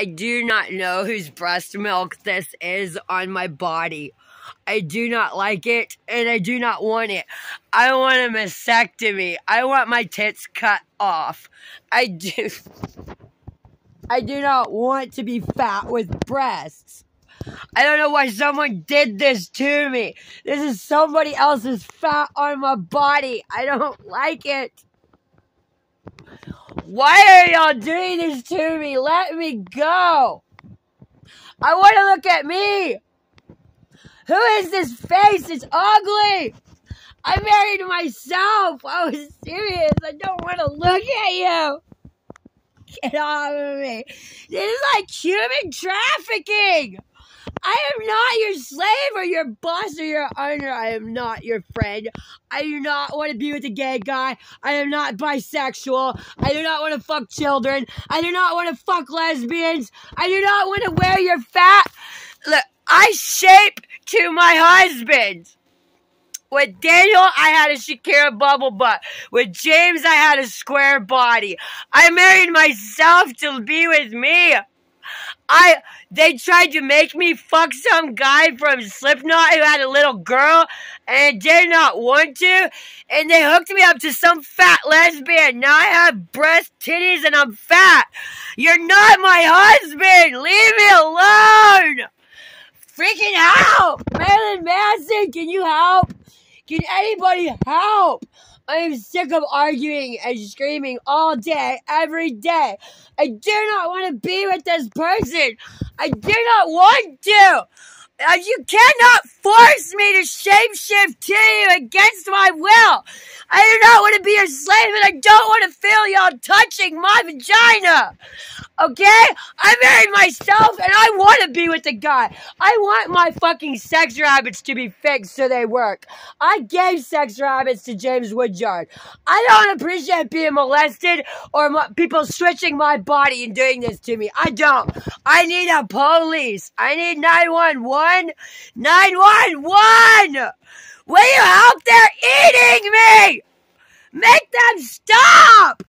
I do not know whose breast milk this is on my body. I do not like it and I do not want it. I want a mastectomy. I want my tits cut off. I do. I do not want to be fat with breasts. I don't know why someone did this to me. This is somebody else's fat on my body. I don't like it. Why are y'all doing this to me? Let me go. I want to look at me. Who is this face? It's ugly. I married myself. I was serious. I don't want to look at you. Get off of me. This is like human trafficking. I am not your slave or your boss or your owner. I am not your friend. I do not want to be with a gay guy. I am not bisexual. I do not want to fuck children. I do not want to fuck lesbians. I do not want to wear your fat. Look, I shape to my husband. With Daniel, I had a Shakira bubble butt. With James, I had a square body. I married myself to be with me. I they tried to make me fuck some guy from Slipknot who had a little girl and did not want to, and they hooked me up to some fat lesbian. Now I have breast titties and I'm fat. You're not my husband. Leave me alone. Freaking out, Marilyn Manson. Can you help? Can anybody help? I am sick of arguing and screaming all day, every day. I do not want to be with this person. I do not want to. Uh, you cannot force me to shapeshift to you against my will. I do not want to be your slave and I don't want to feel y'all touching my vagina. Okay? I married myself and I want to be with the guy. I want my fucking sex rabbits to be fixed so they work. I gave sex rabbits to James Woodyard. I don't appreciate being molested or people switching my body and doing this to me. I don't. I need a police. I need 911. 911! Will you help? They're eating me! Make them stop!